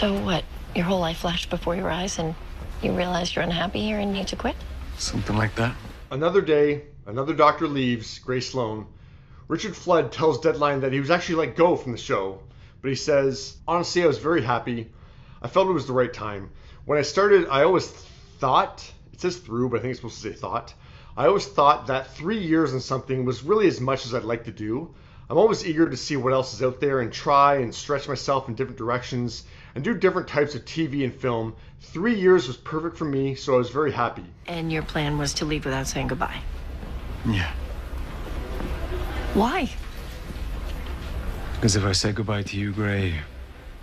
So what? Your whole life flashed before your eyes and you realize you're unhappy here and need to quit? Something like that. Another day, another doctor leaves, Grey Sloan. Richard Flood tells Deadline that he was actually let go from the show, but he says, Honestly, I was very happy. I felt it was the right time. When I started, I always thought, it says through, but I think it's supposed to say thought. I always thought that three years in something was really as much as I'd like to do. I'm always eager to see what else is out there and try and stretch myself in different directions and do different types of TV and film. Three years was perfect for me, so I was very happy. And your plan was to leave without saying goodbye. Yeah. Why? Because if I say goodbye to you, Grey,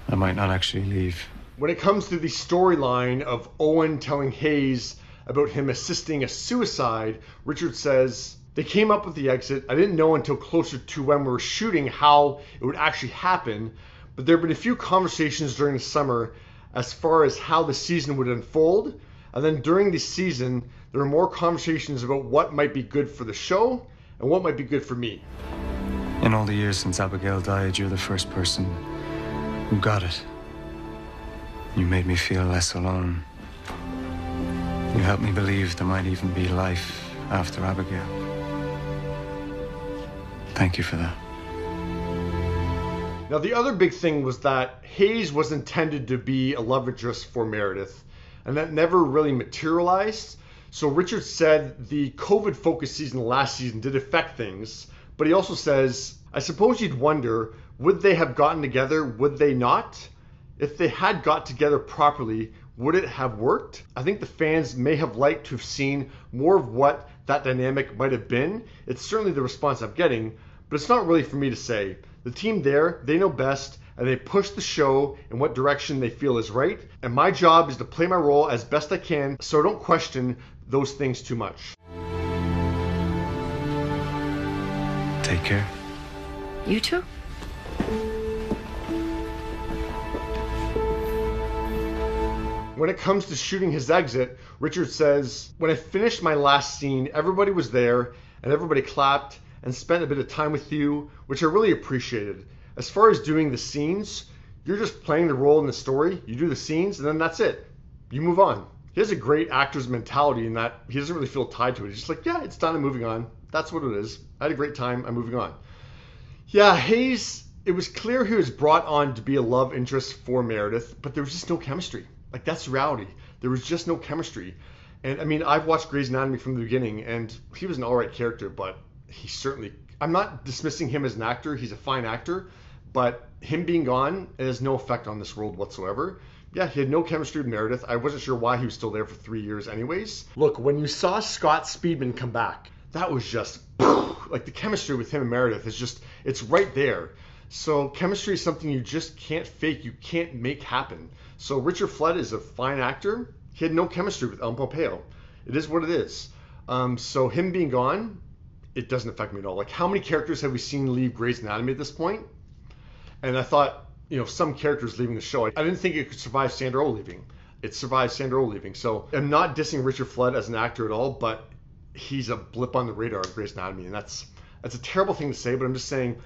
I might not actually leave. When it comes to the storyline of Owen telling Hayes about him assisting a suicide, Richard says, They came up with the exit. I didn't know until closer to when we were shooting how it would actually happen, but there have been a few conversations during the summer as far as how the season would unfold. And then during the season, there were more conversations about what might be good for the show and what might be good for me. In all the years since Abigail died, you're the first person who got it. You made me feel less alone. You helped me believe there might even be life after Abigail. Thank you for that. Now, the other big thing was that Hayes was intended to be a love interest for Meredith, and that never really materialized. So, Richard said the COVID focused season last season did affect things, but he also says, I suppose you'd wonder would they have gotten together? Would they not? If they had got together properly, would it have worked? I think the fans may have liked to have seen more of what that dynamic might have been. It's certainly the response I'm getting, but it's not really for me to say. The team there, they know best, and they push the show in what direction they feel is right. And my job is to play my role as best I can, so don't question those things too much. Take care. You too? When it comes to shooting his exit, Richard says, When I finished my last scene, everybody was there and everybody clapped and spent a bit of time with you, which I really appreciated. As far as doing the scenes, you're just playing the role in the story. You do the scenes, and then that's it. You move on. He has a great actor's mentality in that he doesn't really feel tied to it. He's just like, yeah, it's done. I'm moving on. That's what it is. I had a great time. I'm moving on. Yeah, Hayes, it was clear he was brought on to be a love interest for Meredith, but there was just no chemistry. Like, that's reality. There was just no chemistry. And I mean, I've watched Grey's Anatomy from the beginning, and he was an all right character, but he certainly. I'm not dismissing him as an actor. He's a fine actor, but him being gone has no effect on this world whatsoever. Yeah, he had no chemistry with Meredith. I wasn't sure why he was still there for three years, anyways. Look, when you saw Scott Speedman come back, that was just like the chemistry with him and Meredith is just it's right there. So chemistry is something you just can't fake. You can't make happen. So Richard Flood is a fine actor. He had no chemistry with Ellen Pompeo. It is what it is. Um, so him being gone, it doesn't affect me at all. Like how many characters have we seen leave Grey's Anatomy at this point? And I thought, you know, some characters leaving the show. I didn't think it could survive Sandra Oh leaving. It survived Sandra Oh leaving. So I'm not dissing Richard Flood as an actor at all, but he's a blip on the radar of Grey's Anatomy, and that's that's a terrible thing to say. But I'm just saying,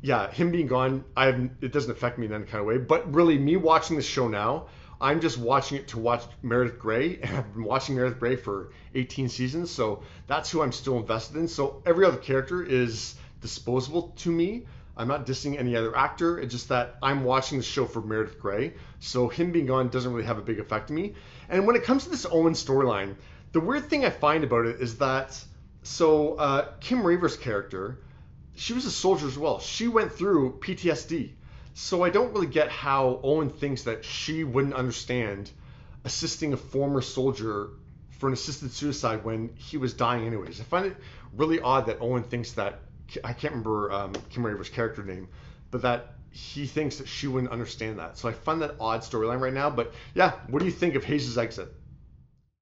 yeah, him being gone, I have, it doesn't affect me in any kind of way. But really, me watching this show now, I'm just watching it to watch Meredith Grey, and I've been watching Meredith Grey for 18 seasons, so that's who I'm still invested in. So every other character is disposable to me. I'm not dissing any other actor. It's just that I'm watching the show for Meredith Grey, so him being gone doesn't really have a big effect on me. And when it comes to this Owen storyline, the weird thing I find about it is that so uh, Kim Raver's character, she was a soldier as well. She went through PTSD. So I don't really get how Owen thinks that she wouldn't understand assisting a former soldier for an assisted suicide when he was dying anyways. I find it really odd that Owen thinks that I can't remember um, Kim Raver's character name, but that he thinks that she wouldn't understand that. So I find that odd storyline right now. But yeah, what do you think of Hayes' exit?